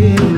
away.